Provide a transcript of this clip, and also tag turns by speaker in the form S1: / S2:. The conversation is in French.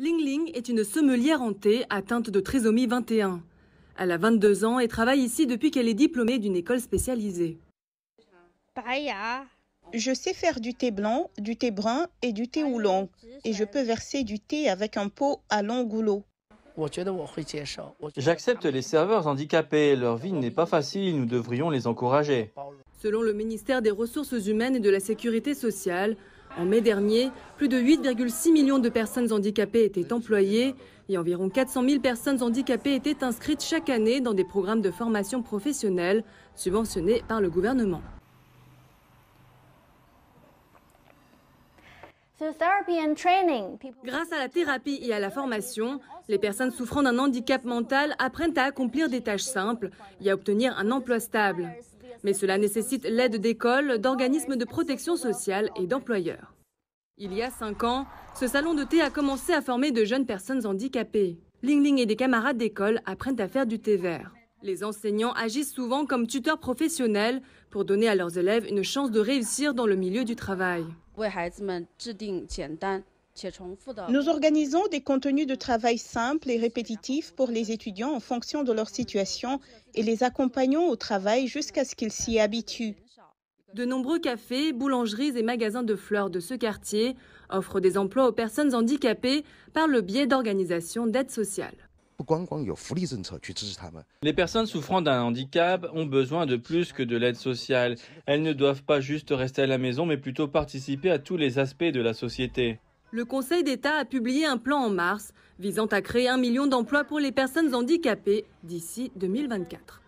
S1: Ling Ling est une sommelière en thé atteinte de trisomie 21. Elle a 22 ans et travaille ici depuis qu'elle est diplômée d'une école spécialisée.
S2: Je sais faire du thé blanc, du thé brun et du thé oolong. Et je peux verser du thé avec un pot à long goulot.
S3: J'accepte les serveurs handicapés. Leur vie n'est pas facile, nous devrions les encourager.
S1: Selon le ministère des Ressources humaines et de la Sécurité sociale, en mai dernier, plus de 8,6 millions de personnes handicapées étaient employées et environ 400 000 personnes handicapées étaient inscrites chaque année dans des programmes de formation professionnelle subventionnés par le gouvernement. Grâce à la thérapie et à la formation, les personnes souffrant d'un handicap mental apprennent à accomplir des tâches simples et à obtenir un emploi stable. Mais cela nécessite l'aide d'écoles, d'organismes de protection sociale et d'employeurs. Il y a cinq ans, ce salon de thé a commencé à former de jeunes personnes handicapées. Ling Ling et des camarades d'école apprennent à faire du thé vert. Les enseignants agissent souvent comme tuteurs professionnels pour donner à leurs élèves une chance de réussir dans le milieu du travail.
S2: Nous organisons des contenus de travail simples et répétitifs pour les étudiants en fonction de leur situation et les accompagnons au travail jusqu'à ce qu'ils s'y habituent.
S1: De nombreux cafés, boulangeries et magasins de fleurs de ce quartier offrent des emplois aux personnes handicapées par le biais d'organisations d'aide sociale.
S3: Les personnes souffrant d'un handicap ont besoin de plus que de l'aide sociale. Elles ne doivent pas juste rester à la maison, mais plutôt participer à tous les aspects de la société.
S1: Le Conseil d'État a publié un plan en mars visant à créer un million d'emplois pour les personnes handicapées d'ici 2024.